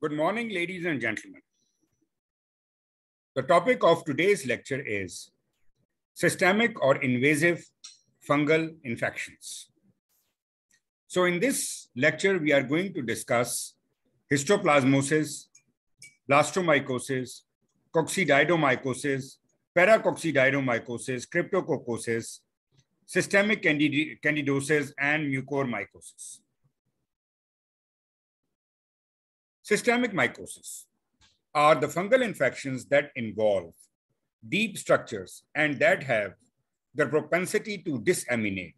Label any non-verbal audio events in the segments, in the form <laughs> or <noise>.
Good morning, ladies and gentlemen. The topic of today's lecture is systemic or invasive fungal infections. So in this lecture, we are going to discuss histoplasmosis, blastomycosis, coccidioidomycosis, paracoccidioidomycosis, cryptococcosis, systemic candid candidosis, and mucormycosis. Systemic mycosis are the fungal infections that involve deep structures and that have the propensity to disseminate,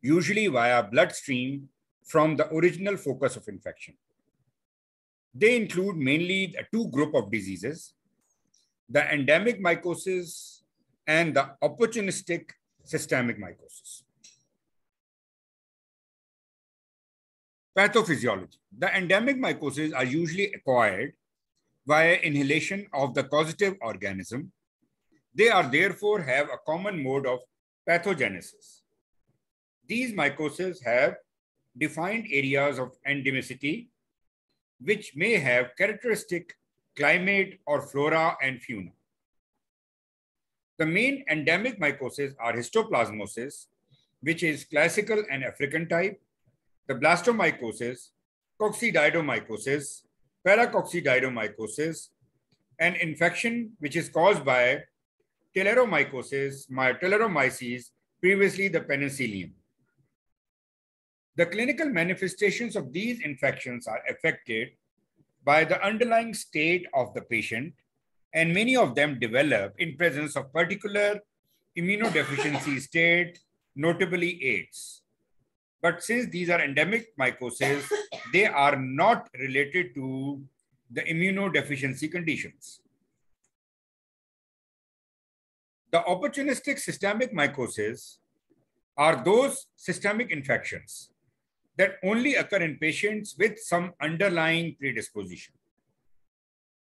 usually via bloodstream from the original focus of infection. They include mainly two group of diseases, the endemic mycosis and the opportunistic systemic mycosis. Pathophysiology. The endemic mycoses are usually acquired via inhalation of the causative organism. They are therefore have a common mode of pathogenesis. These mycoses have defined areas of endemicity, which may have characteristic climate or flora and fauna. The main endemic mycoses are histoplasmosis, which is classical and African type, the blastomycosis, coccidioidomycosis, paracoccidioidomycosis, an infection which is caused by talaromycosis, talaromyces, previously the penicillium. The clinical manifestations of these infections are affected by the underlying state of the patient, and many of them develop in presence of particular immunodeficiency state, notably AIDS. But since these are endemic mycoses, they are not related to the immunodeficiency conditions. The opportunistic systemic mycoses are those systemic infections that only occur in patients with some underlying predisposition.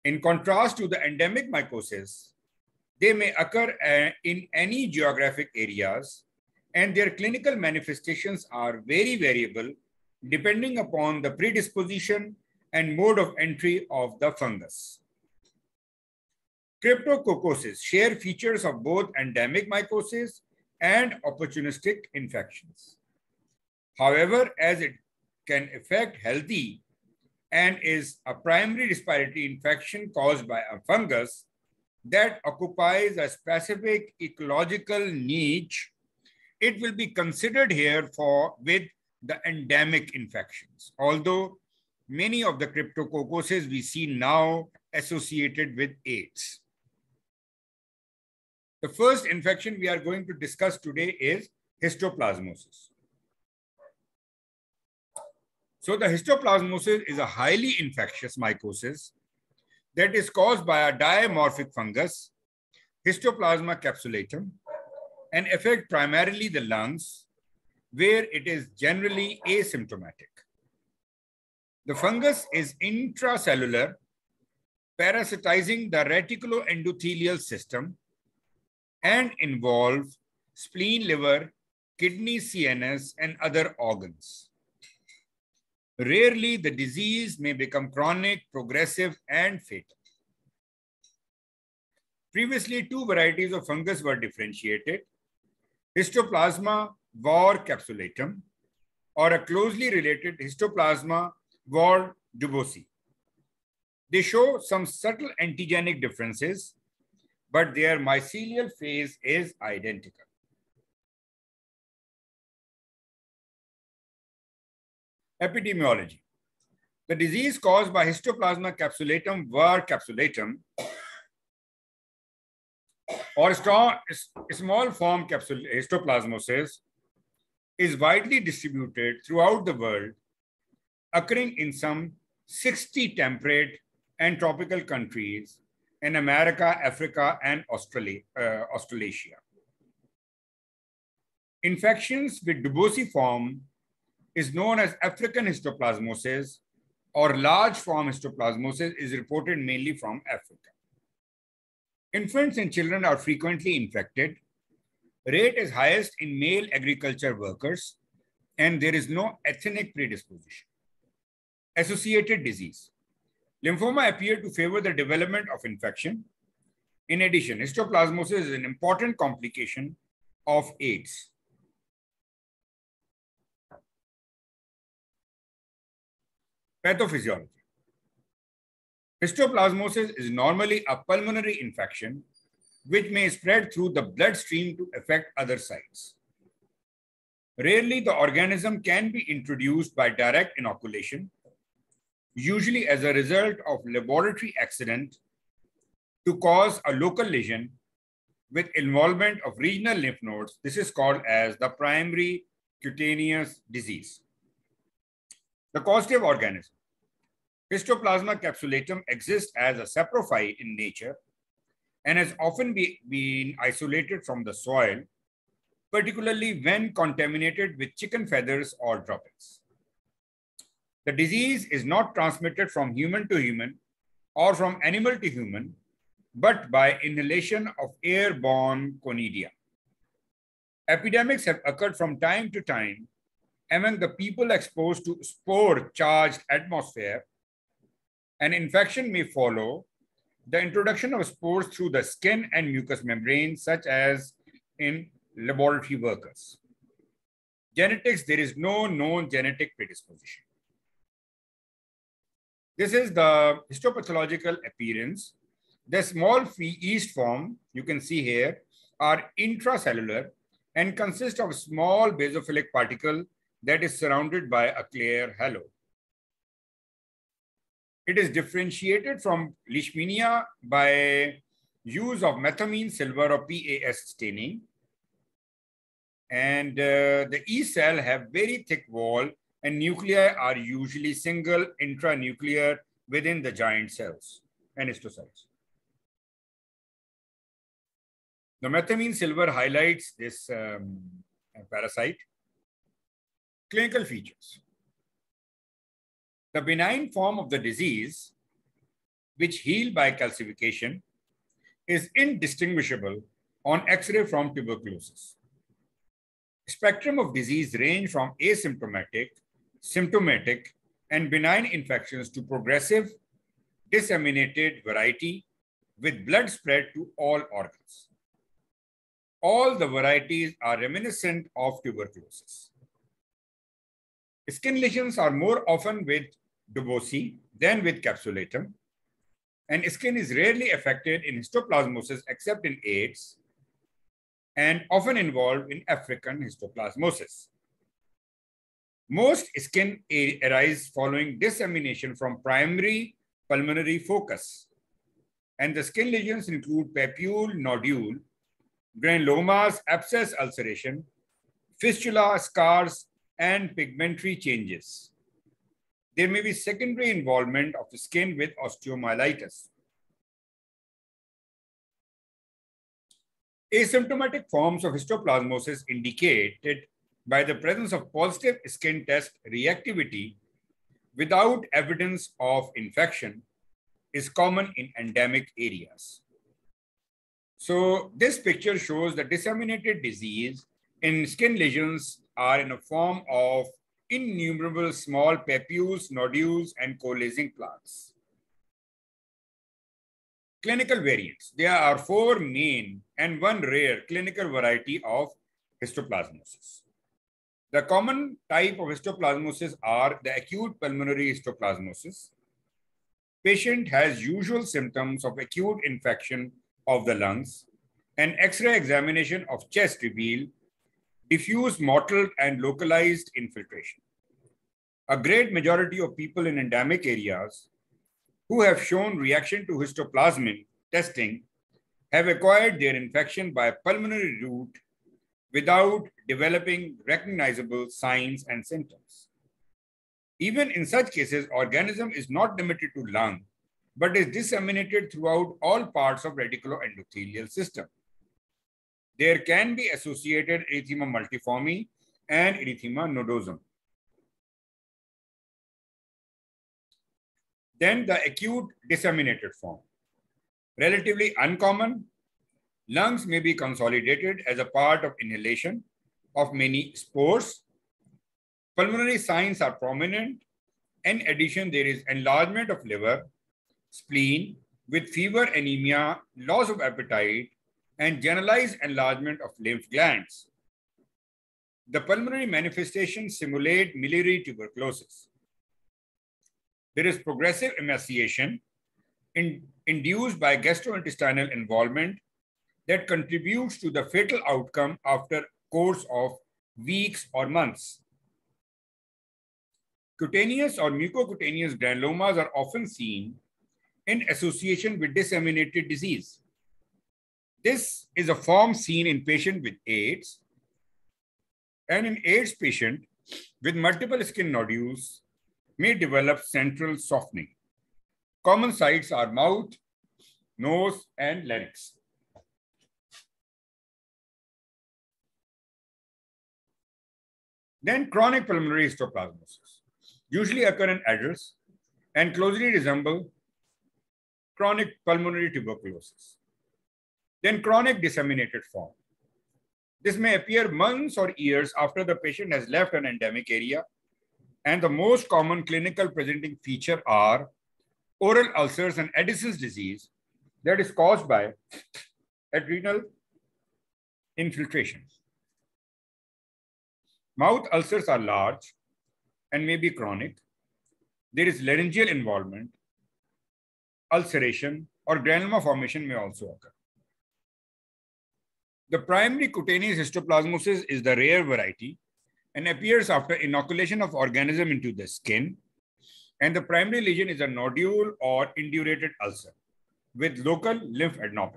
In contrast to the endemic mycoses, they may occur uh, in any geographic areas and their clinical manifestations are very variable depending upon the predisposition and mode of entry of the fungus. Cryptococcosis share features of both endemic mycosis and opportunistic infections. However, as it can affect healthy and is a primary respiratory infection caused by a fungus that occupies a specific ecological niche it will be considered here for with the endemic infections. Although many of the cryptococcoses we see now associated with AIDS. The first infection we are going to discuss today is histoplasmosis. So the histoplasmosis is a highly infectious mycosis that is caused by a dimorphic fungus, Histoplasma capsulatum, and affect primarily the lungs, where it is generally asymptomatic. The fungus is intracellular, parasitizing the reticuloendothelial system and involve spleen, liver, kidney, CNS, and other organs. Rarely, the disease may become chronic, progressive, and fatal. Previously, two varieties of fungus were differentiated, Histoplasma var capsulatum or a closely related Histoplasma var duboisii. They show some subtle antigenic differences, but their mycelial phase is identical. Epidemiology. The disease caused by Histoplasma capsulatum var capsulatum or small form capsule histoplasmosis is widely distributed throughout the world, occurring in some 60 temperate and tropical countries in America, Africa, and Australia, uh, Australasia. Infections with Duboisii form is known as African histoplasmosis or large form histoplasmosis is reported mainly from Africa. Infants and children are frequently infected. Rate is highest in male agriculture workers, and there is no ethnic predisposition. Associated disease. Lymphoma appear to favor the development of infection. In addition, histoplasmosis is an important complication of AIDS. Pathophysiology. Histoplasmosis is normally a pulmonary infection which may spread through the bloodstream to affect other sites. Rarely, the organism can be introduced by direct inoculation, usually as a result of laboratory accident to cause a local lesion with involvement of regional lymph nodes. This is called as the primary cutaneous disease. The causative organism. Histoplasma capsulatum exists as a saprophyte in nature and has often be, been isolated from the soil, particularly when contaminated with chicken feathers or droppings. The disease is not transmitted from human to human or from animal to human, but by inhalation of airborne conidia. Epidemics have occurred from time to time among the people exposed to spore-charged atmosphere. An infection may follow the introduction of spores through the skin and mucous membrane, such as in laboratory workers. Genetics, there is no known genetic predisposition. This is the histopathological appearance. The small yeast form, you can see here, are intracellular and consist of small basophilic particle that is surrounded by a clear halo. It is differentiated from leishmania by use of methamine silver or PAS staining. And uh, the E cell have very thick wall and nuclei are usually single intranuclear within the giant cells and histocytes. The methamine silver highlights this um, parasite. Clinical features. The benign form of the disease, which heal by calcification, is indistinguishable on X-ray from tuberculosis. Spectrum of disease range from asymptomatic, symptomatic, and benign infections to progressive, disseminated variety with blood spread to all organs. All the varieties are reminiscent of tuberculosis. Skin lesions are more often with Duboisii then with capsulatum. And skin is rarely affected in histoplasmosis except in AIDS and often involved in African histoplasmosis. Most skin arise following dissemination from primary pulmonary focus. And the skin lesions include papule, nodule, granulomas, abscess ulceration, fistula, scars, and pigmentary changes there may be secondary involvement of the skin with osteomyelitis. Asymptomatic forms of histoplasmosis indicated by the presence of positive skin test reactivity without evidence of infection is common in endemic areas. So this picture shows the disseminated disease in skin lesions are in a form of innumerable small papules, nodules, and coalescing plaques. Clinical variants. There are four main and one rare clinical variety of histoplasmosis. The common type of histoplasmosis are the acute pulmonary histoplasmosis. Patient has usual symptoms of acute infection of the lungs. An X-ray examination of chest reveal diffuse mottled and localized infiltration. A great majority of people in endemic areas who have shown reaction to histoplasmin testing have acquired their infection by pulmonary route without developing recognizable signs and symptoms. Even in such cases, organism is not limited to lung, but is disseminated throughout all parts of reticuloendothelial system there can be associated erythema multiforme and erythema nodosum. Then the acute disseminated form. Relatively uncommon, lungs may be consolidated as a part of inhalation of many spores. Pulmonary signs are prominent. In addition, there is enlargement of liver spleen with fever, anemia, loss of appetite, and generalized enlargement of lymph glands. The pulmonary manifestations simulate miliary tuberculosis. There is progressive emaciation in, induced by gastrointestinal involvement that contributes to the fatal outcome after course of weeks or months. Cutaneous or mucocutaneous granulomas are often seen in association with disseminated disease. This is a form seen in patient with AIDS and in AIDS patient with multiple skin nodules may develop central softening. Common sites are mouth, nose, and larynx. Then chronic pulmonary histoplasmosis usually occur in adults and closely resemble chronic pulmonary tuberculosis. Then chronic disseminated form. This may appear months or years after the patient has left an endemic area. And the most common clinical presenting feature are oral ulcers and Addison's disease that is caused by adrenal infiltration. Mouth ulcers are large and may be chronic. There is laryngeal involvement, ulceration, or granuloma formation may also occur. The primary cutaneous histoplasmosis is the rare variety and appears after inoculation of organism into the skin. And the primary lesion is a nodule or indurated ulcer with local lymphadenopathy.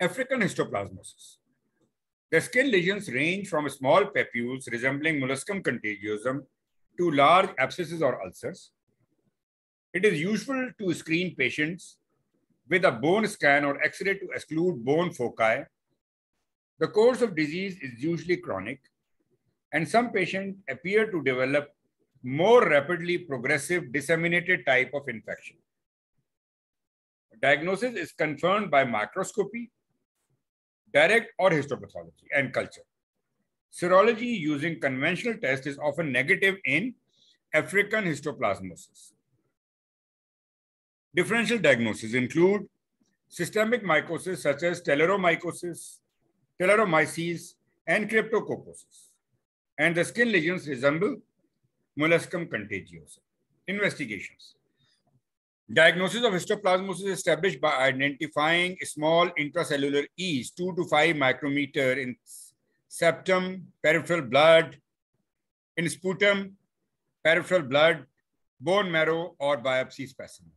African histoplasmosis. The skin lesions range from small papules resembling molluscum contagiosum to large abscesses or ulcers. It is useful to screen patients with a bone scan or X-ray to exclude bone foci. The course of disease is usually chronic, and some patients appear to develop more rapidly progressive disseminated type of infection. Diagnosis is confirmed by microscopy direct or histopathology and culture. Serology using conventional test is often negative in African histoplasmosis. Differential diagnoses include systemic mycosis such as talaromycosis, talaromyces, and cryptococcosis. And the skin lesions resemble molluscum contagiosum. Investigations. Diagnosis of histoplasmosis is established by identifying small intracellular E's, 2 to 5 micrometer in septum, peripheral blood, in sputum, peripheral blood, bone marrow, or biopsy specimen.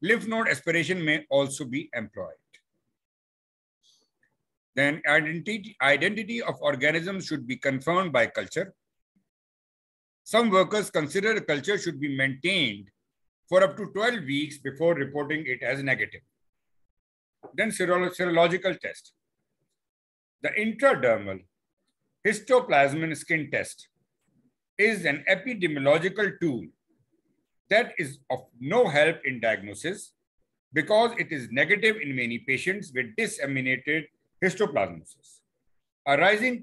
Lymph node aspiration may also be employed. Then identity, identity of organisms should be confirmed by culture. Some workers consider culture should be maintained for up to 12 weeks before reporting it as negative. Then serological test. The intradermal histoplasmin skin test is an epidemiological tool that is of no help in diagnosis because it is negative in many patients with disseminated histoplasmosis. A rising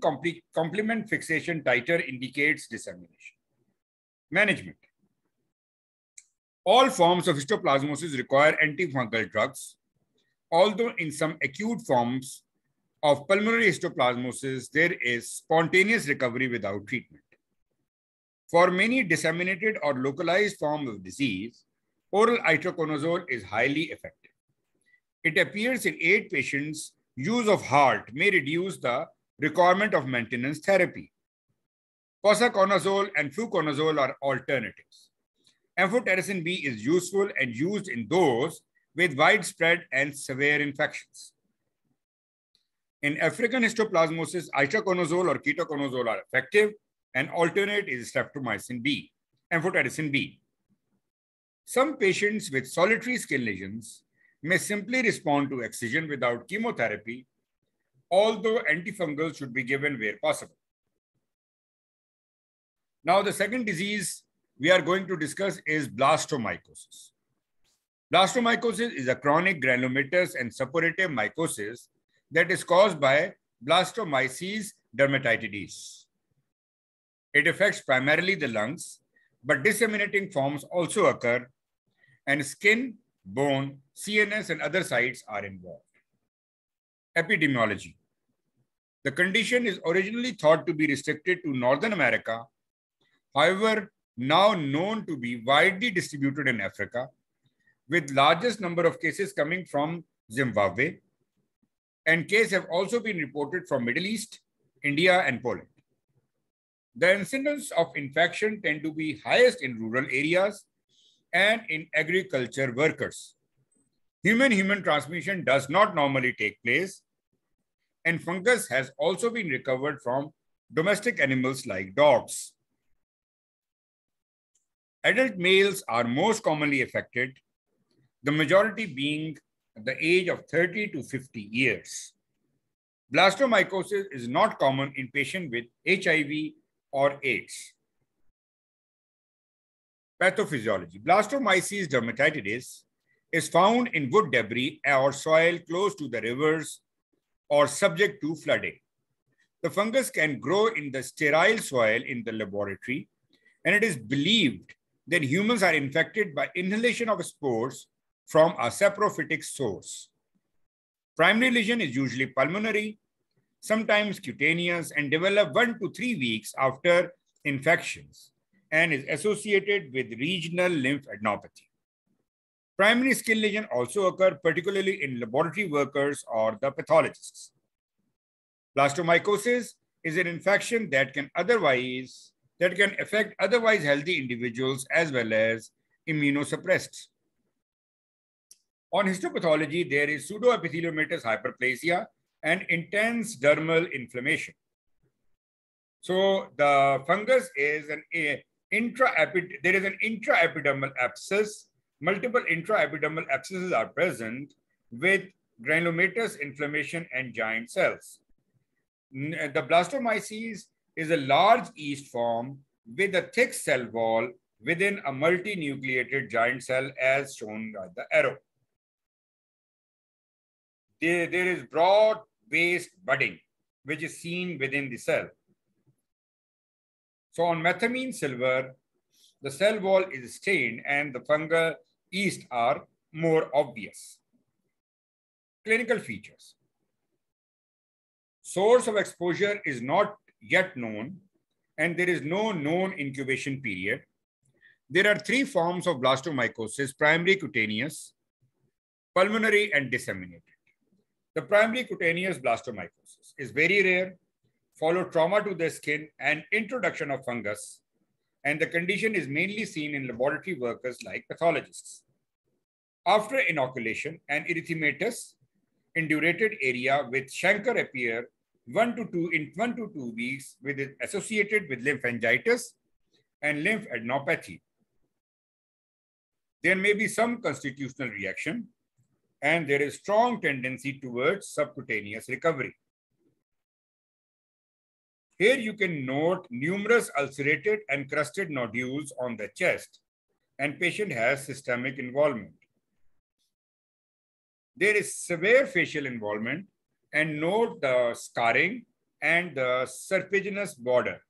complement fixation titer indicates dissemination. Management. All forms of histoplasmosis require antifungal drugs, although in some acute forms of pulmonary histoplasmosis, there is spontaneous recovery without treatment. For many disseminated or localized forms of disease, oral itraconazole is highly effective. It appears in eight patients, use of HAART may reduce the requirement of maintenance therapy. Posaconazole and fluconazole are alternatives amphotericin B is useful and used in those with widespread and severe infections. In African histoplasmosis, itraconazole or ketoconazole are effective, and alternate is streptomycin B, amphotericin B. Some patients with solitary skin lesions may simply respond to excision without chemotherapy, although antifungals should be given where possible. Now, the second disease we are going to discuss is blastomycosis. Blastomycosis is a chronic granulomatous and suppurative mycosis that is caused by blastomyces dermatitidis. It affects primarily the lungs, but disseminating forms also occur, and skin, bone, CNS, and other sites are involved. Epidemiology. The condition is originally thought to be restricted to Northern America, however, now known to be widely distributed in Africa, with largest number of cases coming from Zimbabwe, and cases have also been reported from Middle East, India, and Poland. The incidence of infection tend to be highest in rural areas and in agriculture workers. Human-human transmission does not normally take place, and fungus has also been recovered from domestic animals like dogs. Adult males are most commonly affected, the majority being at the age of 30 to 50 years. Blastomycosis is not common in patients with HIV or AIDS. Pathophysiology. Blastomyces dermatitidis is found in wood debris or soil close to the rivers or subject to flooding. The fungus can grow in the sterile soil in the laboratory, and it is believed that humans are infected by inhalation of spores from a saprophytic source. Primary lesion is usually pulmonary, sometimes cutaneous, and develop one to three weeks after infections and is associated with regional lymphadenopathy. Primary skin lesion also occur particularly in laboratory workers or the pathologists. Blastomycosis is an infection that can otherwise that can affect otherwise healthy individuals as well as immunosuppressed. On histopathology, there is pseudoepitheliomatous hyperplasia and intense dermal inflammation. So the fungus is an eh, intra there is an intraepidermal abscess. Multiple intraepidermal abscesses are present with granulomatous inflammation and giant cells. Eh, the blastomyces is a large yeast form with a thick cell wall within a multinucleated giant cell as shown by the arrow there, there is broad-based budding, which is seen within the cell. So on methamine silver, the cell wall is stained and the fungal yeast are more obvious. Clinical features. Source of exposure is not yet known and there is no known incubation period. There are three forms of blastomycosis, primary cutaneous, pulmonary and disseminated. The primary cutaneous blastomycosis is very rare, follow trauma to the skin and introduction of fungus, and the condition is mainly seen in laboratory workers like pathologists. After inoculation, an erythematous indurated area with chancre appear one to two in one to two weeks with it associated with lymphangitis and lymphadenopathy. There may be some constitutional reaction, and there is strong tendency towards subcutaneous recovery. Here you can note numerous ulcerated and crusted nodules on the chest and patient has systemic involvement. There is severe facial involvement and note the scarring and the serpiginous border.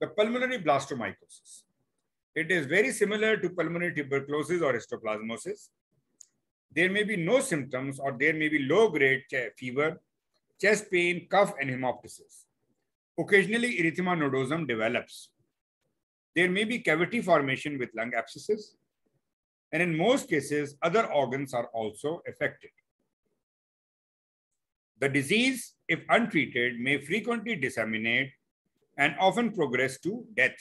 The pulmonary blastomycosis. It is very similar to pulmonary tuberculosis or histoplasmosis. There may be no symptoms or there may be low-grade fever, chest pain, cough, and hemoptysis. Occasionally, erythema nodosum develops. There may be cavity formation with lung abscesses, and in most cases, other organs are also affected. The disease, if untreated, may frequently disseminate and often progress to death.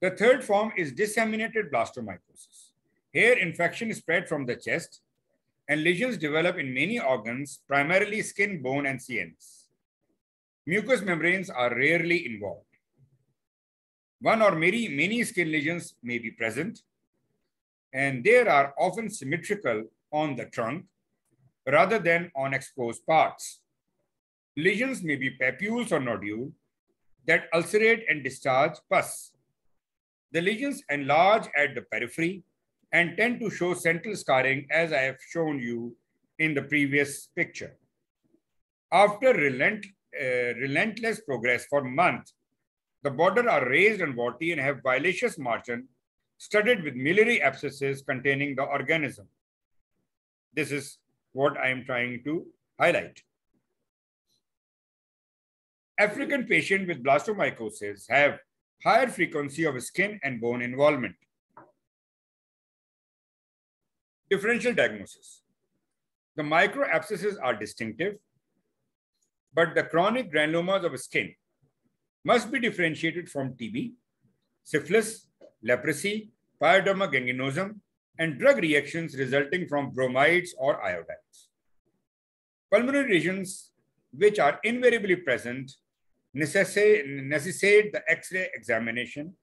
The third form is disseminated blastomycosis. Here, infection is spread from the chest and lesions develop in many organs, primarily skin, bone, and CNS. Mucous membranes are rarely involved. One or many, many skin lesions may be present, and they are often symmetrical on the trunk rather than on exposed parts. Lesions may be papules or nodule that ulcerate and discharge pus. The lesions enlarge at the periphery and tend to show central scarring as I have shown you in the previous picture. After relent, uh, relentless progress for months, the border are raised and warty and have violaceous margin studded with miliary abscesses containing the organism. This is what I am trying to highlight. African patients with blastomycosis have higher frequency of skin and bone involvement. Differential diagnosis. The microabscesses are distinctive, but the chronic granulomas of skin must be differentiated from TB, syphilis, leprosy, pyoderma gangrenosum, and drug reactions resulting from bromides or iodides. Pulmonary lesions, which are invariably present necessitate, the X-ray examination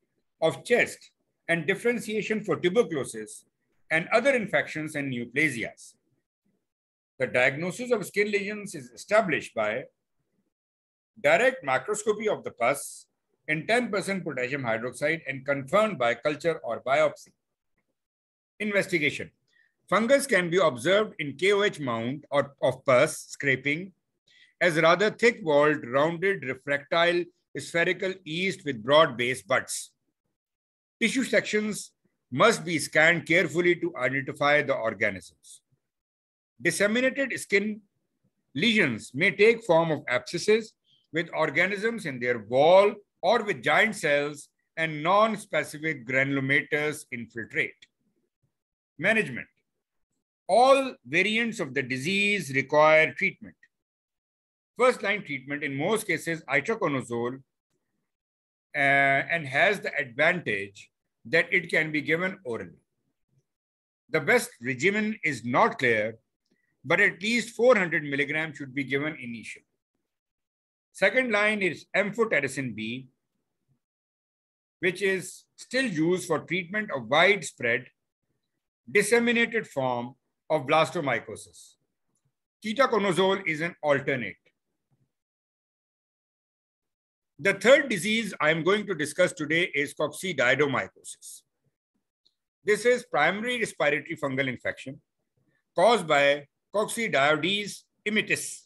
of chest and differentiation for tuberculosis and other infections and neoplasias. The diagnosis of skin lesions is established by direct microscopy of the pus in 10% potassium hydroxide and confirmed by culture or biopsy. Investigation. Fungus can be observed in KOH mount or of pus scraping as rather thick-walled, rounded, refractile, spherical yeast with broad-based buds. Tissue sections must be scanned carefully to identify the organisms. Disseminated skin lesions may take form of abscesses with organisms in their wall or with giant cells and non-specific granulomatous infiltrate. Management. All variants of the disease require treatment. First line treatment in most cases itraconazole uh, and has the advantage that it can be given orally. The best regimen is not clear, but at least 400 milligrams should be given initially. Second line is amphotericin B, which is still used for treatment of widespread disseminated form of blastomycosis. Ketoconazole is an alternate. The third disease I'm going to discuss today is coccidioidomycosis. This is primary respiratory fungal infection caused by Coccidioides immitis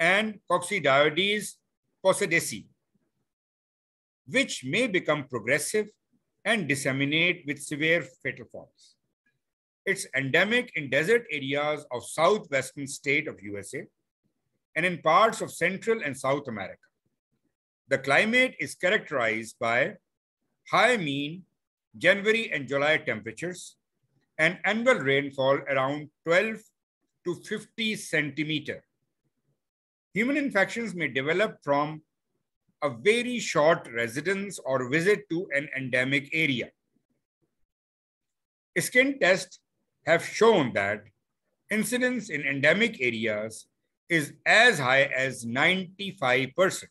and Coccidioides posadasii, which may become progressive and disseminate with severe fatal forms. It's endemic in desert areas of southwestern state of USA and in parts of Central and South America. The climate is characterized by high mean January and July temperatures and annual rainfall around 12 to 50 centimeter. Human infections may develop from a very short residence or visit to an endemic area. Skin tests have shown that incidence in endemic areas is as high as 95%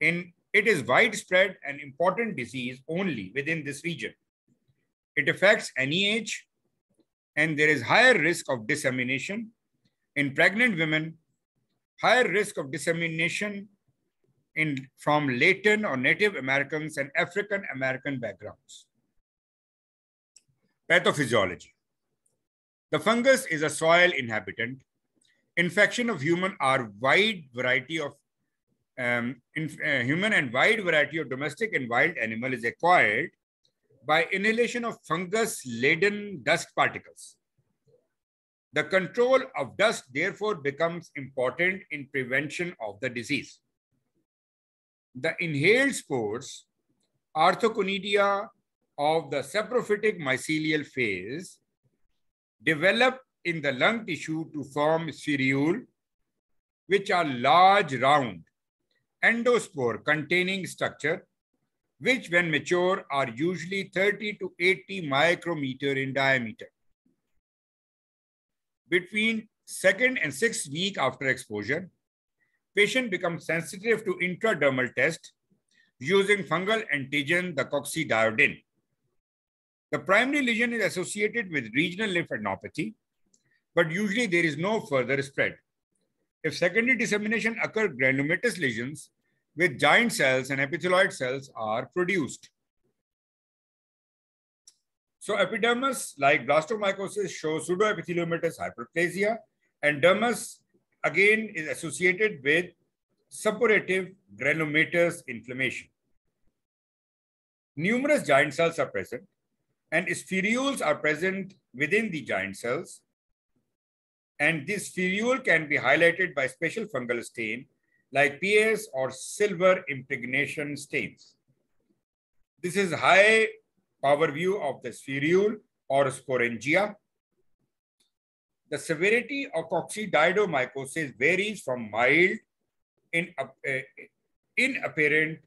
in it is widespread and important disease only within this region. It affects any age, and there is higher risk of dissemination in pregnant women, higher risk of dissemination in, from Latin or Native Americans and African American backgrounds. Pathophysiology. The fungus is a soil inhabitant. Infection of human are wide variety of um, in, uh, human and wide variety of domestic and wild animal is acquired by inhalation of fungus-laden dust particles. The control of dust therefore becomes important in prevention of the disease. The inhaled spores, arthroconidia of the saprophytic mycelial phase, develop in the lung tissue to form spherule, which are large round endospore containing structure, which when mature are usually 30 to 80 micrometer in diameter. Between second and sixth week after exposure, patient becomes sensitive to intradermal test using fungal antigen, the coccidioidin. The primary lesion is associated with regional lymphadenopathy, but usually there is no further spread. If secondary dissemination occur, granulomatous lesions with giant cells and epithelioid cells are produced. So epidermis, like blastomycosis, shows pseudoepitheliomatous hyperplasia, and dermis again is associated with suppurative granulomatous inflammation. Numerous giant cells are present and spherules are present within the giant cells. And this spherule can be highlighted by special fungal stain like PS or silver impregnation stains. This is high power view of the spherule or sporangia. The severity of coccidioidomycosis varies from mild in, uh, inapparent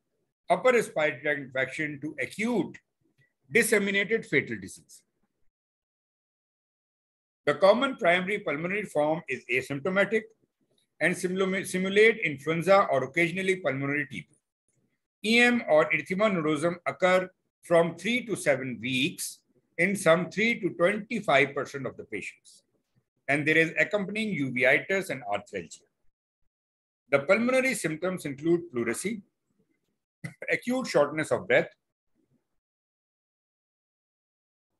upper respiratory infection to acute disseminated fatal disease. The common primary pulmonary form is asymptomatic and simulate influenza or occasionally pulmonary TB. EM or erythema nodosum occur from 3 to 7 weeks in some 3 to 25% of the patients. And there is accompanying uveitis and arthralgia. The pulmonary symptoms include pleurisy, <laughs> acute shortness of breath,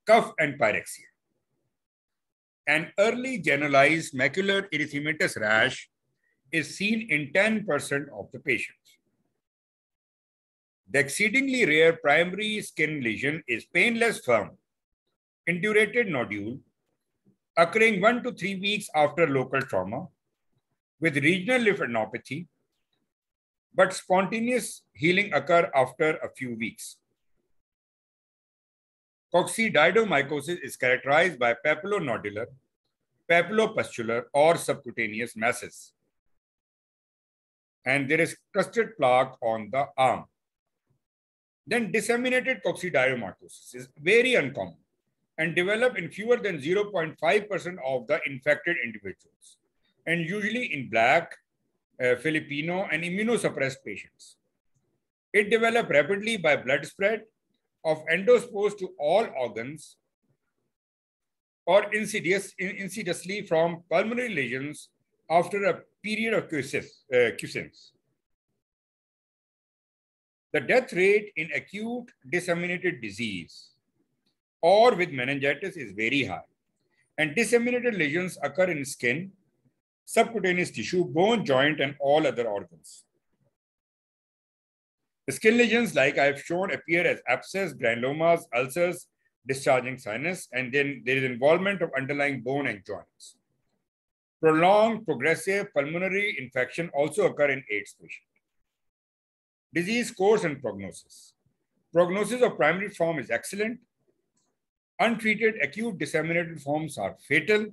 cough and pyrexia. An early generalized macular erythematous rash is seen in 10% of the patients. The exceedingly rare primary skin lesion is painless firm, indurated nodule occurring one to three weeks after local trauma with regional lymphadenopathy, but spontaneous healing occur after a few weeks. Coccidioidomycosis is characterized by papulonodular, papulopustular, or subcutaneous masses. And there is crusted plaque on the arm. Then disseminated coccidioidomycosis is very uncommon and develop in fewer than 0.5% of the infected individuals and usually in Black, uh, Filipino, and immunosuppressed patients. It developed rapidly by blood spread of endospores to all organs or insidious, insidiously from pulmonary lesions after a period of quiescence. Uh, the death rate in acute disseminated disease or with meningitis is very high. And disseminated lesions occur in skin, subcutaneous tissue, bone, joint, and all other organs. Skin lesions, like I've shown, appear as abscess, granulomas, ulcers, discharging sinus, and then there is involvement of underlying bone and joints. Prolonged progressive pulmonary infection also occur in AIDS patients. Disease course and prognosis. Prognosis of primary form is excellent. Untreated acute disseminated forms are fatal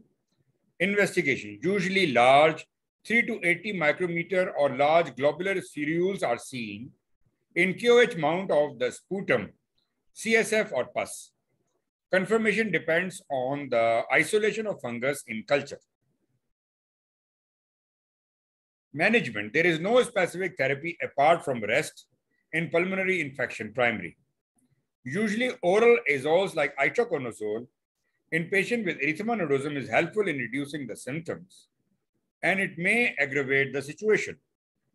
investigation, usually large 3 to 80 micrometer or large globular spherules are seen in KOH mount of the sputum, CSF or pus. Confirmation depends on the isolation of fungus in culture. Management, there is no specific therapy apart from rest in pulmonary infection primary. Usually oral azoles like itraconazole in patient with erythema nodosum is helpful in reducing the symptoms and it may aggravate the situation.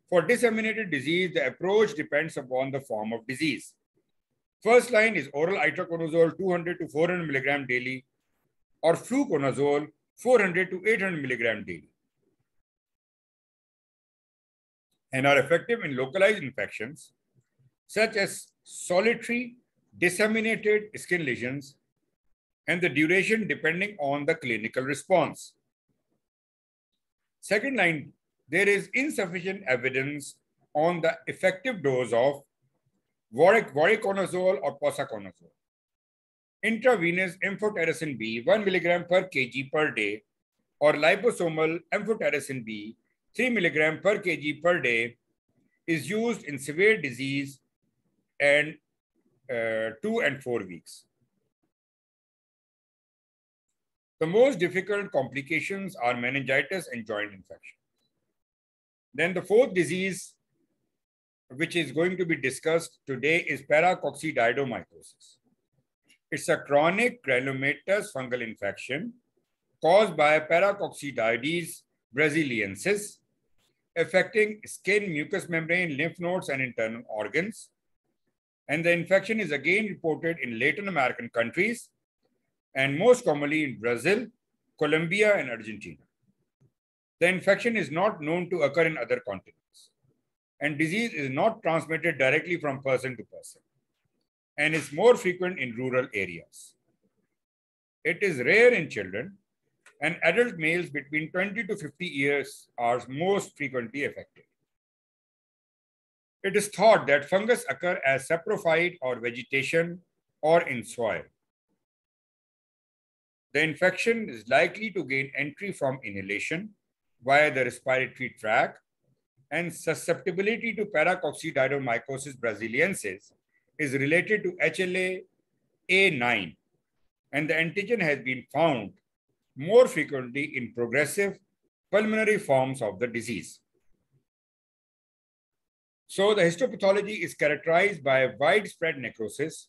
For disseminated disease, the approach depends upon the form of disease. First line is oral itraconazole 200 to 400 milligram daily or fluconazole 400 to 800 milligram daily and are effective in localized infections such as solitary disseminated skin lesions and the duration depending on the clinical response. Second line, there is insufficient evidence on the effective dose of voriconazole or posaconazole. Intravenous amphotericin B, 1 milligram per kg per day, or liposomal amphotericin B, 3 milligram per kg per day, is used in severe disease and uh, two and four weeks. The most difficult complications are meningitis and joint infection. Then the fourth disease, which is going to be discussed today, is paracoccidioidomycosis. It's a chronic granulomatous fungal infection caused by Paracoccidioides brasiliensis, affecting skin, mucous membrane, lymph nodes, and internal organs. And the infection is again reported in Latin American countries and most commonly in Brazil, Colombia, and Argentina. The infection is not known to occur in other continents, and disease is not transmitted directly from person to person, and is more frequent in rural areas. It is rare in children, and adult males between 20 to 50 years are most frequently affected. It is thought that fungus occur as saprophyte or vegetation or in soil. The infection is likely to gain entry from inhalation via the respiratory tract and susceptibility to paracoccidioidomycosis brasiliensis is related to HLA A9 and the antigen has been found more frequently in progressive pulmonary forms of the disease. So the histopathology is characterized by widespread necrosis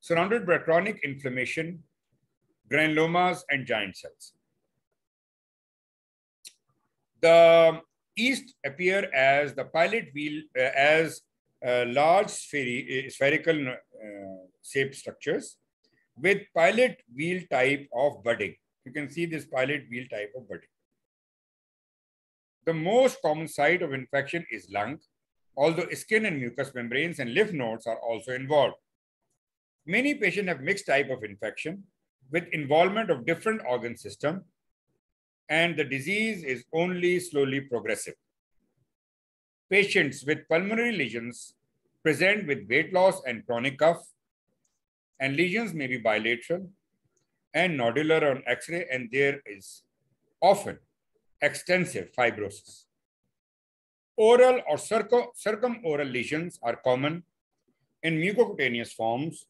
surrounded by chronic inflammation, granulomas, and giant cells. The east appear as the pilot wheel, uh, as uh, large uh, spherical uh, shaped structures with pilot wheel type of budding. You can see this pilot wheel type of budding. The most common site of infection is lung, although skin and mucous membranes and lymph nodes are also involved. Many patients have mixed type of infection with involvement of different organ system and the disease is only slowly progressive. Patients with pulmonary lesions present with weight loss and chronic cough and lesions may be bilateral and nodular on X-ray and there is often extensive fibrosis. Oral or circumoral lesions are common in mucocutaneous forms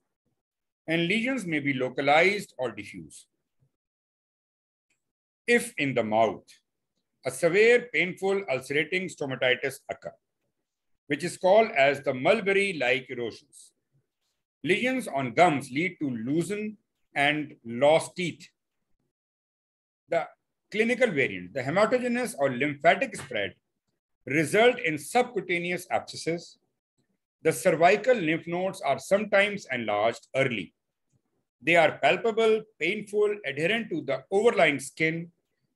and lesions may be localized or diffuse. If in the mouth, a severe painful ulcerating stomatitis occur, which is called as the mulberry-like erosions. Lesions on gums lead to loosen and lost teeth. The clinical variant, the hematogenous or lymphatic spread, result in subcutaneous abscesses. The cervical lymph nodes are sometimes enlarged early. They are palpable, painful, adherent to the overlying skin,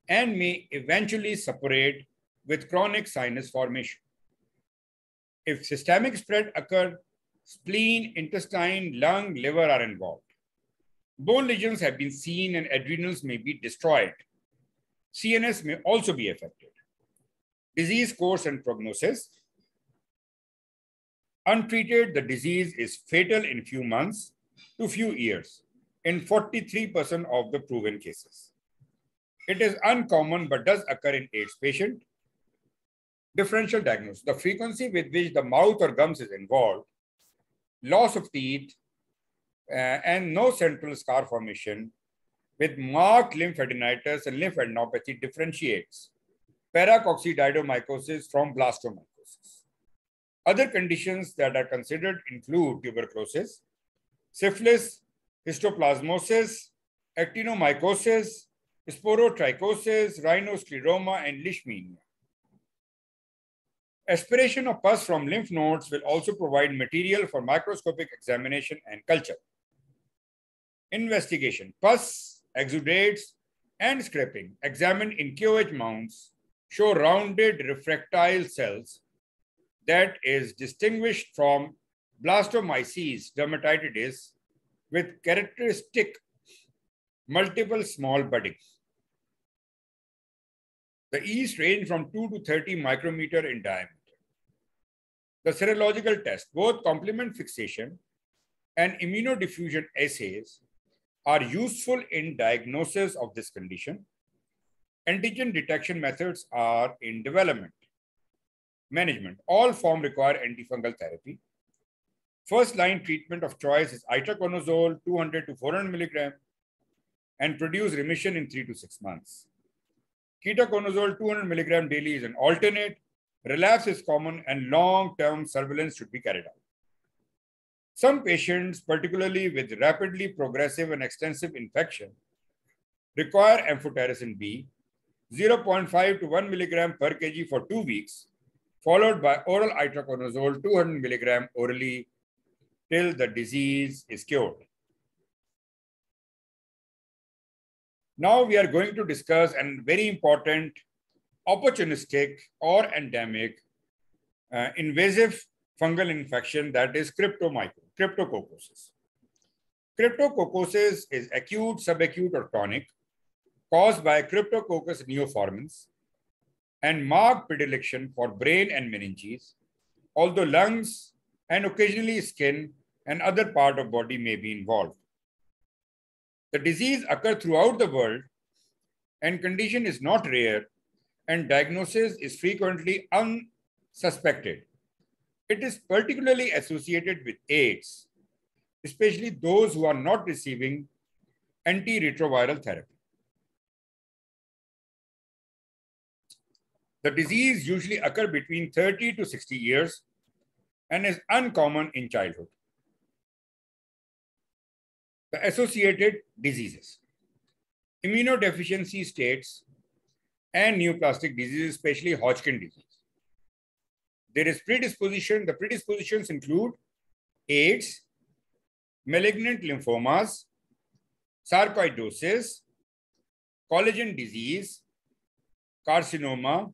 and may eventually separate with chronic sinus formation. If systemic spread occurred, spleen, intestine, lung, liver are involved. Bone lesions have been seen and adrenals may be destroyed. CNS may also be affected. Disease course and prognosis. Untreated, the disease is fatal in few months to few years in 43% of the proven cases. It is uncommon but does occur in AIDS patient. Differential diagnosis, the frequency with which the mouth or gums is involved, loss of teeth, uh, and no central scar formation with marked lymphadenitis and lymphadenopathy differentiates paracoccidioidomycosis from blastomycosis. Other conditions that are considered include tuberculosis, syphilis, histoplasmosis, actinomycosis, sporotrichosis, rhinoscleroma, and leishmania. Aspiration of pus from lymph nodes will also provide material for microscopic examination and culture. Investigation. Pus, exudates, and scraping examined in KOH mounts show rounded refractile cells that is distinguished from blastomyces dermatitidis with characteristic multiple small buddings. The yeast range from 2 to 30 micrometer in diameter. The serological test, both complement fixation and immunodiffusion assays are useful in diagnosis of this condition. Antigen detection methods are in development. Management, all form require antifungal therapy. First line treatment of choice is itraconazole 200 to 400 milligram and produce remission in three to six months. Ketoconazole 200 milligram daily is an alternate. Relapse is common and long-term surveillance should be carried out. Some patients, particularly with rapidly progressive and extensive infection, require amphotericin B, 0.5 to 1 milligram per kg for two weeks, followed by oral itraconazole 200 milligram orally till the disease is cured. Now we are going to discuss a very important opportunistic or endemic uh, invasive fungal infection that is cryptococcosis. Cryptococcosis is acute, subacute, or chronic, caused by Cryptococcus neoformans and marked predilection for brain and meninges, although lungs and occasionally skin and other part of body may be involved. The disease occurs throughout the world and condition is not rare and diagnosis is frequently unsuspected. It is particularly associated with AIDS, especially those who are not receiving antiretroviral therapy. The disease usually occur between 30 to 60 years and is uncommon in childhood. The associated diseases. Immunodeficiency states and neoplastic diseases, especially Hodgkin disease. There is predisposition. The predispositions include AIDS, malignant lymphomas, sarcoidosis, collagen disease, carcinoma,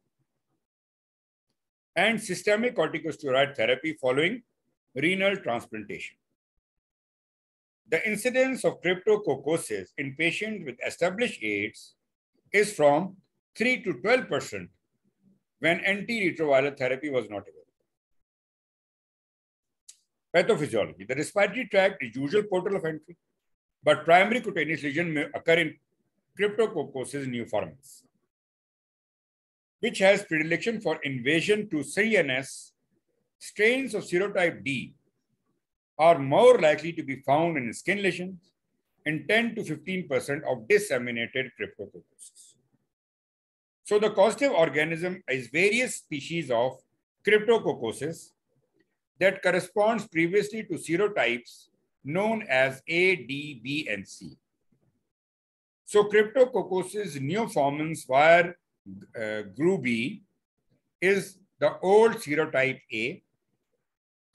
and systemic corticosteroid therapy following renal transplantation. The incidence of cryptococcosis in patients with established AIDS is from 3 to 12% when antiretroviral therapy was not available. Pathophysiology. The respiratory tract is usual portal of entry, but primary cutaneous lesion may occur in cryptococcosis neoformans which has predilection for invasion to CNS, strains of serotype D are more likely to be found in skin lesions in 10 to 15% of disseminated cryptococcosis. So the causative organism is various species of cryptococcosis that corresponds previously to serotypes known as A, D, B, and C. So cryptococcosis neoformans wire uh, B is the old serotype A.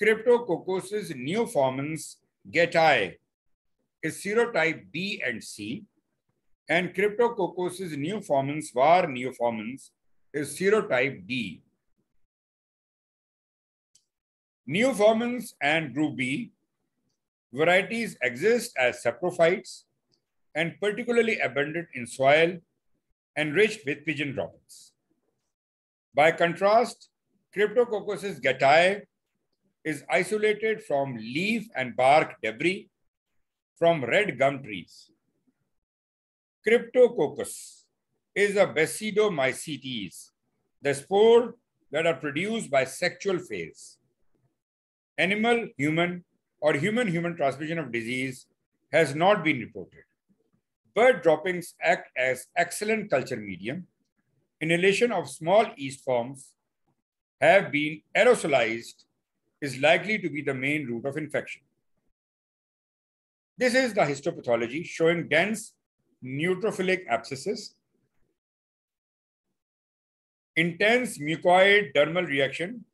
Cryptococcosis neoformans gattii is serotype B and C. And Cryptococcosis neoformans var neoformans is serotype D. Neoformans and group B varieties exist as saprophytes and particularly abundant in soil enriched with pigeon droppings. By contrast, Cryptococcosis gattii is isolated from leaf and bark debris from red gum trees. Cryptococcus is a basidiomycetes, the spore that are produced by sexual phase. Animal, human, or human-human transmission of disease has not been reported. Bird droppings act as excellent culture medium. Inhalation of small yeast forms have been aerosolized is likely to be the main route of infection. This is the histopathology showing dense neutrophilic abscesses, intense mucoid dermal reaction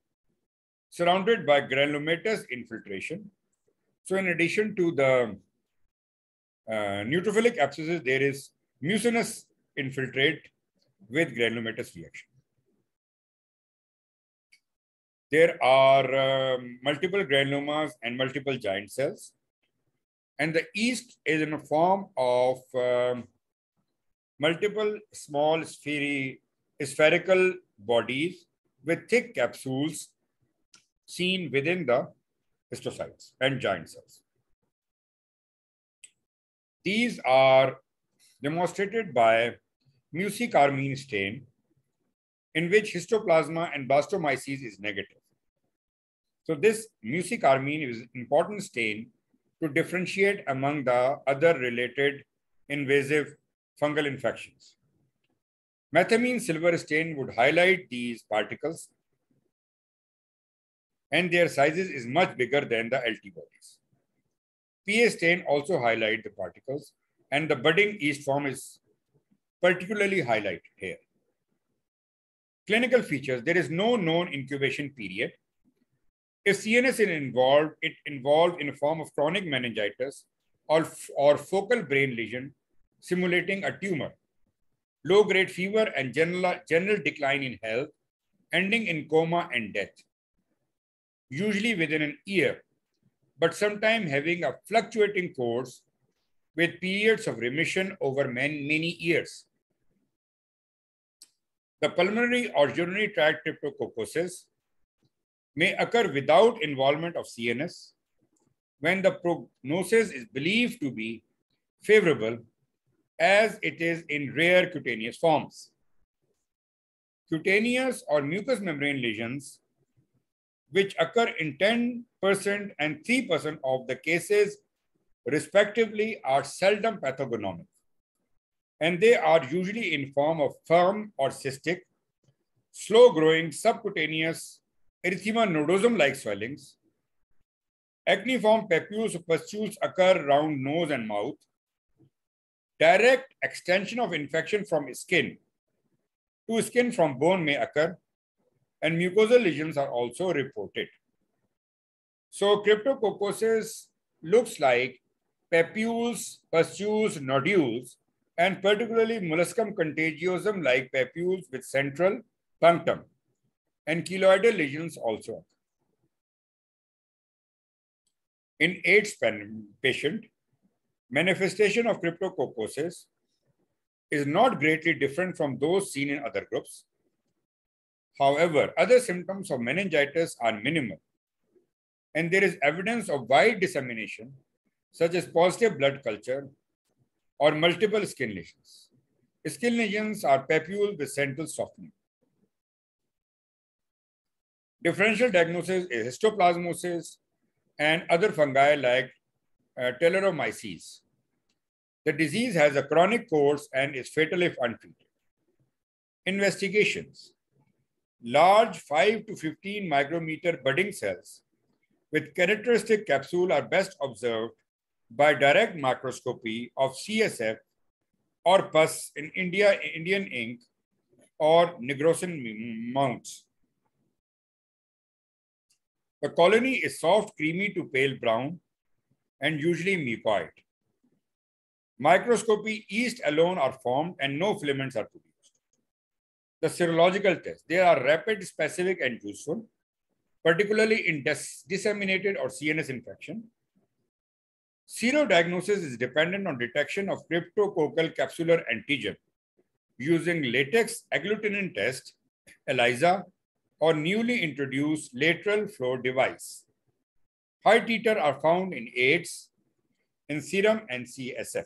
surrounded by granulomatous infiltration. So in addition to the uh, neutrophilic abscesses, there is mucinous infiltrate with granulomatous reaction. There are um, multiple granulomas and multiple giant cells. And the yeast is in a form of um, multiple small spherical bodies with thick capsules seen within the histiocytes and giant cells. These are demonstrated by mucicarmine stain in which histoplasma and blastomyces is negative. So this mucicarmine is an important stain to differentiate among the other related invasive fungal infections. Methamine silver stain would highlight these particles and their sizes is much bigger than the LT bodies. PA stain also highlight the particles and the budding yeast form is particularly highlighted here. Clinical features, there is no known incubation period. If CNS is involved, it involved in a form of chronic meningitis or, or focal brain lesion simulating a tumor. low-grade fever and general, general decline in health, ending in coma and death, usually within an year, but sometimes having a fluctuating course with periods of remission over many, many years. The pulmonary or urinary tract cryptococcosis may occur without involvement of CNS when the prognosis is believed to be favorable as it is in rare cutaneous forms. Cutaneous or mucous membrane lesions, which occur in 10% and 3% of the cases respectively, are seldom pathognomonic. And they are usually in form of firm or cystic, slow-growing subcutaneous erythema nodosum-like swellings. Acneiform papules or pustules occur around nose and mouth, Direct extension of infection from skin to skin from bone may occur, and mucosal lesions are also reported. So cryptococcosis looks like papules, pustules, nodules, and particularly molluscum contagiosum like papules with central punctum, and keloidal lesions also occur. In AIDS patient, manifestation of cryptococcosis is not greatly different from those seen in other groups. However, other symptoms of meningitis are minimal, and there is evidence of wide dissemination, such as positive blood culture or multiple skin lesions. Skin lesions are papule with central softening. Differential diagnosis is histoplasmosis and other fungi like uh. The disease has a chronic course and is fatal if untreated. Investigations. Large 5 to 15 micrometer budding cells with characteristic capsule are best observed by direct microscopy of CSF or pus in India, Indian ink or nigrosin mounts. The colony is soft, creamy to pale brown and usually mucoid. Microscopy yeast alone are formed and no filaments are produced. The serological tests, they are rapid, specific, and useful, particularly in dis disseminated or CNS infection. Serodiagnosis is dependent on detection of cryptococcal capsular antigen using latex agglutinin test, ELISA, or newly introduced lateral flow device. High titer are found in AIDS, in serum and CSF.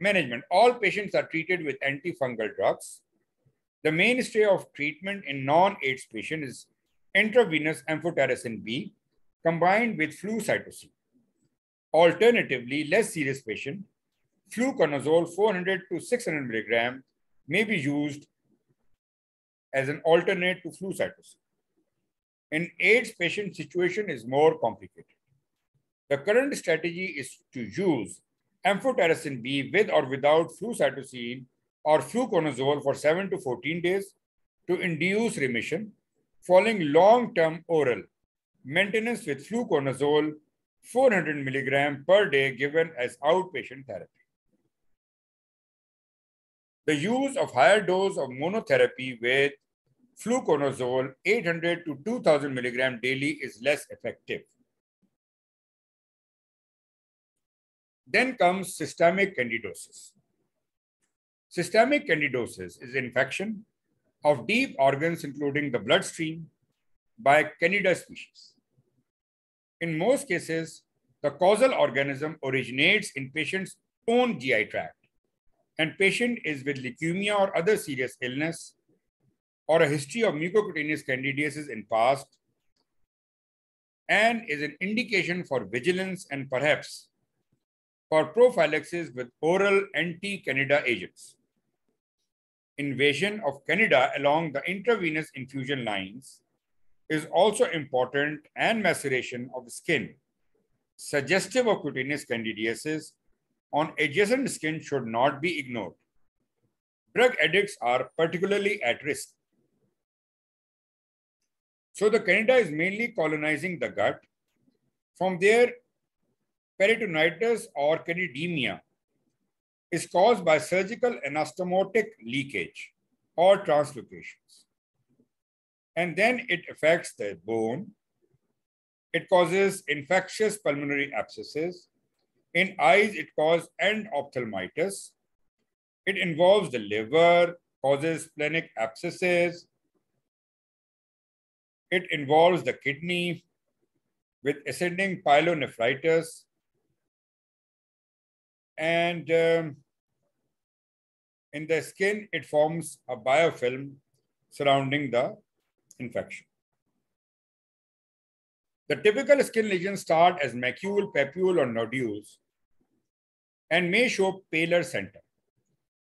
Management. All patients are treated with antifungal drugs. The mainstay of treatment in non-AIDS patients is intravenous amphotericin B combined with flucytosine. Alternatively, less serious patient, fluconazole 400 to 600 milligram may be used as an alternate to flucytosine. In AIDS patient situation is more complicated. The current strategy is to use amphotericin B with or without flucytosine or fluconazole for 7 to 14 days to induce remission following long-term oral maintenance with fluconazole 400 milligram per day given as outpatient therapy. The use of higher dose of monotherapy with fluconazole 800 to 2000 milligram daily is less effective. Then comes systemic candidosis. Systemic candidosis is infection of deep organs, including the bloodstream, by Candida species. In most cases, the causal organism originates in patient's own GI tract, and patient is with leukemia or other serious illness or a history of mucocutaneous candidiasis in past and is an indication for vigilance and perhaps for prophylaxis with oral anti-candida agents. Invasion of candida along the intravenous infusion lines is also important and maceration of skin, suggestive of cutaneous candidiasis on adjacent skin should not be ignored. Drug addicts are particularly at risk. So the Candida is mainly colonizing the gut. From there, peritonitis or candidemia is caused by surgical anastomotic leakage or translocations. And then it affects the bone. It causes infectious pulmonary abscesses. In eyes, it causes endophthalmitis. It involves the liver, causes splenic abscesses. It involves the kidney with ascending pyelonephritis. And um, in the skin, it forms a biofilm surrounding the infection. The typical skin lesions start as macule, papule, or nodules and may show paler center.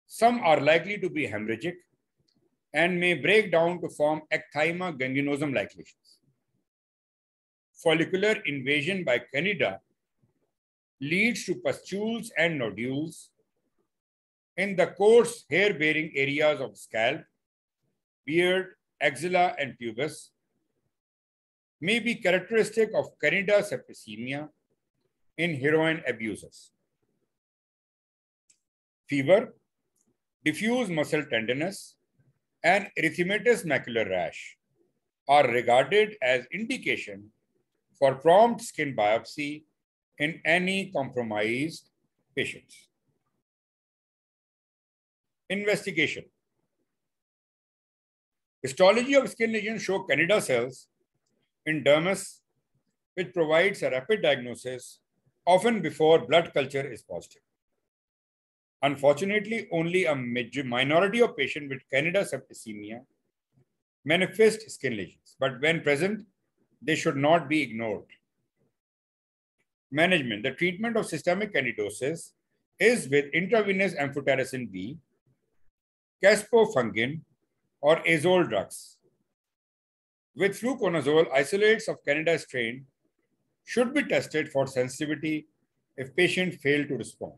Some are likely to be hemorrhagic and may break down to form ecthyma gangrenosum-like lesions. Follicular invasion by Candida leads to pustules and nodules in the coarse hair-bearing areas of scalp, beard, axilla, and pubis may be characteristic of Candida septicemia in heroin abusers. Fever, diffuse muscle tenderness, and erythematous macular rash are regarded as indication for prompt skin biopsy in any compromised patients. Investigation. Histology of skin lesions show Candida cells in dermis, which provides a rapid diagnosis often before blood culture is positive. Unfortunately, only a minority of patients with Candida septicemia manifest skin lesions, but when present, they should not be ignored. Management. The treatment of systemic candidosis is with intravenous amphotericin B caspofungin, or azole drugs. With fluconazole, isolates of Candida strain should be tested for sensitivity if patient fail to respond.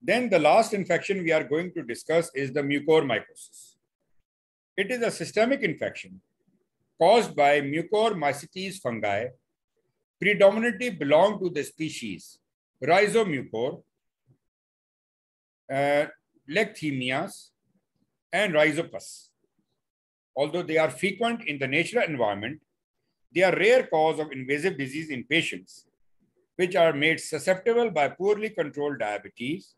Then the last infection we are going to discuss is the mucormycosis. It is a systemic infection caused by mucormycetes fungi, predominantly belong to the species Rhizomucor uh, Lichtheimias, and Rhizopus. Although they are frequent in the natural environment, they are rare cause of invasive disease in patients, which are made susceptible by poorly controlled diabetes,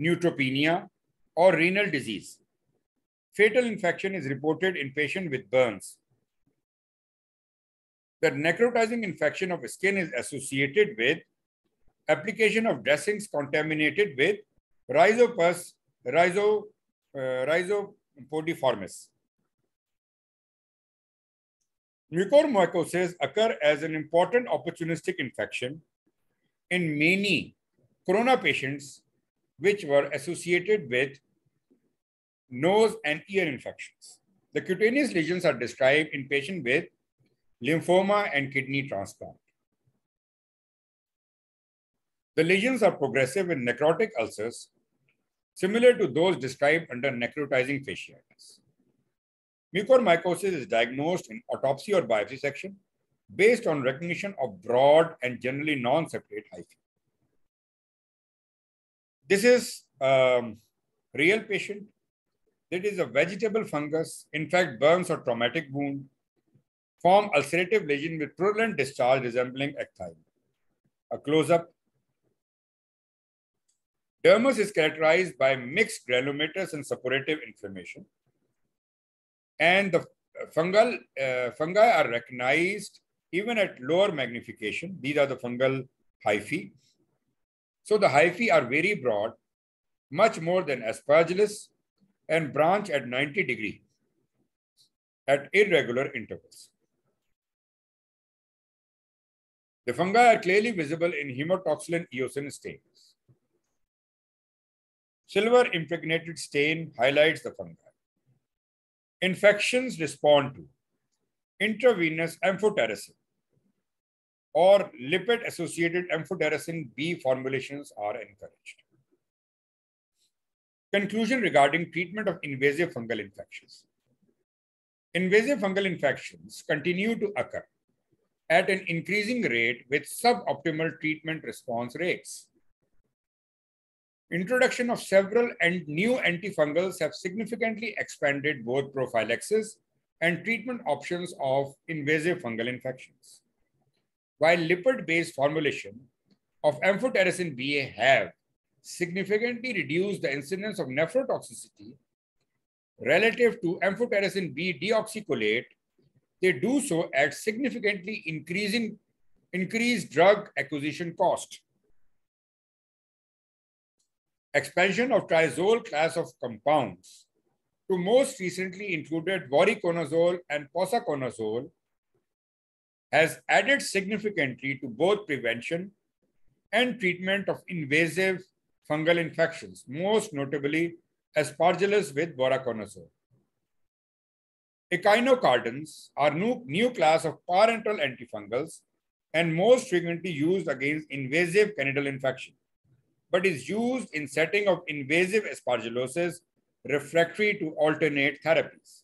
neutropenia, or renal disease. Fatal infection is reported in patients with burns. The necrotizing infection of skin is associated with application of dressings contaminated with Rhizopus rhizo, uh, rhizopodiformis. Mucormycosis occur as an important opportunistic infection in many corona patients which were associated with nose and ear infections. The cutaneous lesions are described in patients with lymphoma and kidney transplant. The lesions are progressive with necrotic ulcers similar to those described under necrotizing fasciitis. Mucormycosis is diagnosed in autopsy or biopsy section based on recognition of broad and generally non-septate hyphae. This is a um, real patient. It is a vegetable fungus, in fact, burns or traumatic wound, form ulcerative lesion with purulent discharge resembling ecthyma. A close-up Dermis is characterized by mixed granulomatous and suppurative inflammation. And the fungal uh, fungi are recognized even at lower magnification. These are the fungal hyphae. So the hyphae are very broad, much more than aspergillus, and branch at 90 degree at irregular intervals. The fungi are clearly visible in hematoxylin eosin stain. Silver impregnated stain highlights the fungi. Infections respond to intravenous amphotericin or lipid-associated amphotericin B formulations are encouraged. Conclusion regarding treatment of invasive fungal infections. Invasive fungal infections continue to occur at an increasing rate with suboptimal treatment response rates. Introduction of several and new antifungals have significantly expanded both prophylaxis and treatment options of invasive fungal infections. While lipid-based formulation of amphotericin BA have significantly reduced the incidence of nephrotoxicity relative to amphotericin B deoxycholate, they do so at significantly increasing increased drug acquisition cost. Expansion of triazole class of compounds to most recently included voriconazole and posaconazole has added significantly to both prevention and treatment of invasive fungal infections, most notably aspergillus with voriconazole. Echinocandins are new, new class of parenteral antifungals and most frequently used against invasive candidal infection, but is used in setting of invasive aspergillosis refractory to alternate therapies.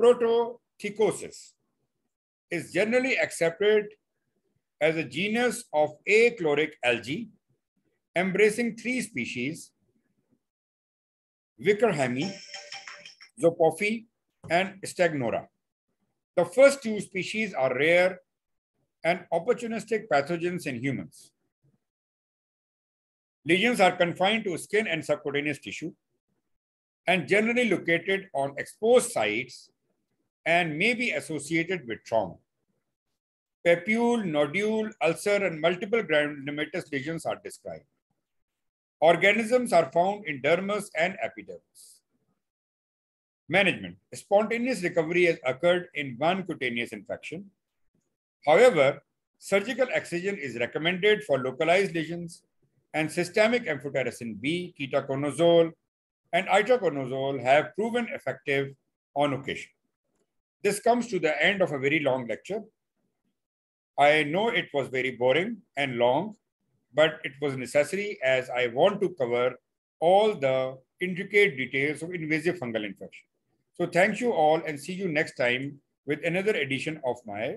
Protothecosis is generally accepted as a genus of achloric algae embracing three species, Wickerhamii, Zopfii, and Stagnora. The first two species are rare and opportunistic pathogens in humans. Lesions are confined to skin and subcutaneous tissue and generally located on exposed sites and may be associated with trauma. Papule, nodule, ulcer, and multiple granulomatous lesions are described. Organisms are found in dermis and epidermis. Management. Spontaneous recovery has occurred in one cutaneous infection. However, surgical excision is recommended for localized lesions and systemic amphotericin B, ketoconazole, and itraconazole have proven effective on occasion. This comes to the end of a very long lecture. I know it was very boring and long, but it was necessary as I want to cover all the intricate details of invasive fungal infection. So thank you all and see you next time with another edition of my